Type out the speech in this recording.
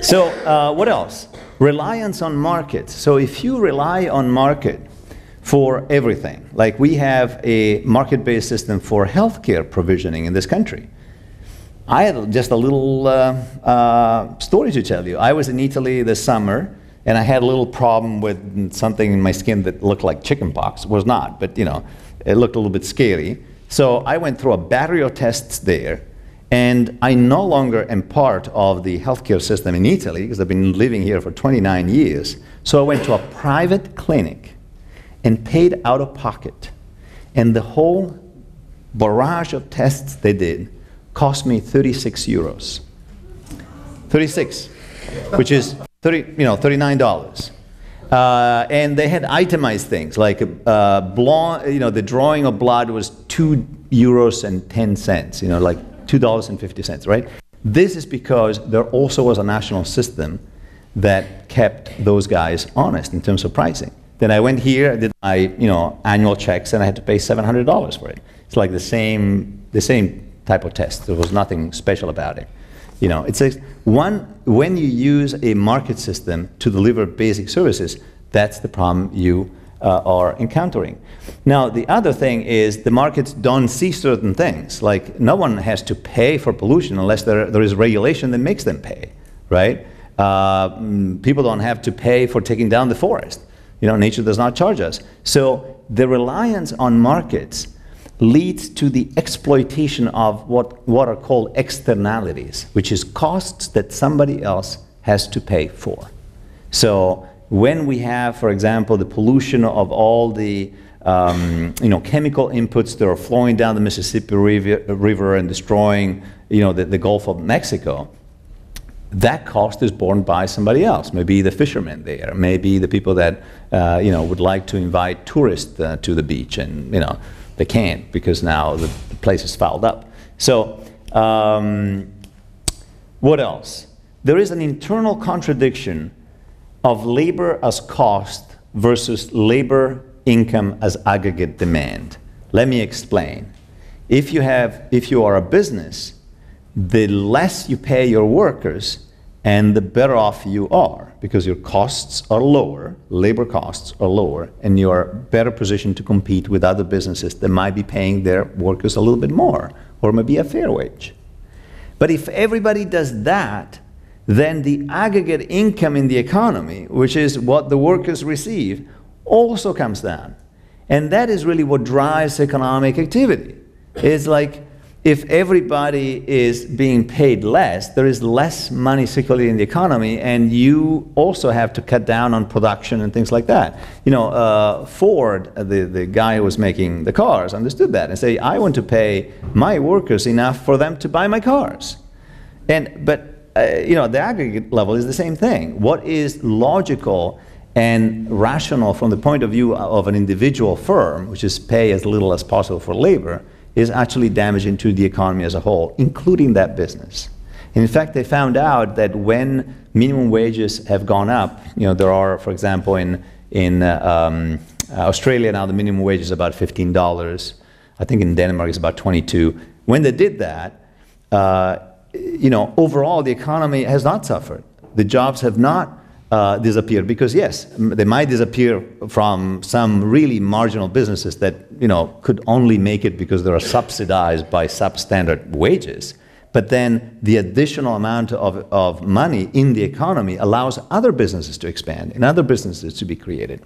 So uh, what else? Reliance on market. So if you rely on market for everything, like we have a market-based system for healthcare provisioning in this country. I had just a little uh, uh, story to tell you. I was in Italy this summer, and I had a little problem with something in my skin that looked like chickenpox. Was not, but you know, it looked a little bit scary. So I went through a battery of tests there, and I no longer am part of the healthcare system in Italy because I've been living here for 29 years. So I went to a private clinic and paid out of pocket. And the whole barrage of tests they did cost me 36 euros. 36, which is 30, you know, $39. Uh, and they had itemized things like uh, blonde, you know, the drawing of blood was two euros and 10 cents, you know, like $2.50, right? This is because there also was a national system that kept those guys honest in terms of pricing. Then I went here, I did my you know annual checks, and I had to pay $700 for it. It's like the same the same type of test. There was nothing special about it. You know, it's a, one when you use a market system to deliver basic services, that's the problem you uh, are encountering. Now, the other thing is the markets don't see certain things. Like no one has to pay for pollution unless there, there is regulation that makes them pay, right? Uh, people don't have to pay for taking down the forest. You know, nature does not charge us. So the reliance on markets leads to the exploitation of what, what are called externalities, which is costs that somebody else has to pay for. So when we have, for example, the pollution of all the um, you know, chemical inputs that are flowing down the Mississippi River, and destroying you know, the, the Gulf of Mexico, that cost is borne by somebody else. Maybe the fishermen there, maybe the people that uh, you know would like to invite tourists uh, to the beach, and you know they can't because now the, the place is fouled up. So um, what else? There is an internal contradiction of labor as cost versus labor income as aggregate demand. Let me explain. If you have, if you are a business the less you pay your workers and the better off you are because your costs are lower, labor costs are lower, and you are better positioned to compete with other businesses that might be paying their workers a little bit more or maybe a fair wage. But if everybody does that, then the aggregate income in the economy, which is what the workers receive, also comes down. And that is really what drives economic activity. It's like if everybody is being paid less, there is less money circulating in the economy, and you also have to cut down on production and things like that. You know, uh, Ford, the, the guy who was making the cars, understood that and say, I want to pay my workers enough for them to buy my cars. And, but, uh, you know, the aggregate level is the same thing. What is logical and rational from the point of view of an individual firm, which is pay as little as possible for labor, is actually damaging to the economy as a whole, including that business. And in fact, they found out that when minimum wages have gone up, you know, there are, for example, in, in uh, um, Australia now the minimum wage is about $15. I think in Denmark it's about 22. When they did that, uh, you know, overall the economy has not suffered. The jobs have not uh, disappear because yes, they might disappear from some really marginal businesses that you know could only make it because they are subsidized by substandard wages. But then the additional amount of, of money in the economy allows other businesses to expand and other businesses to be created.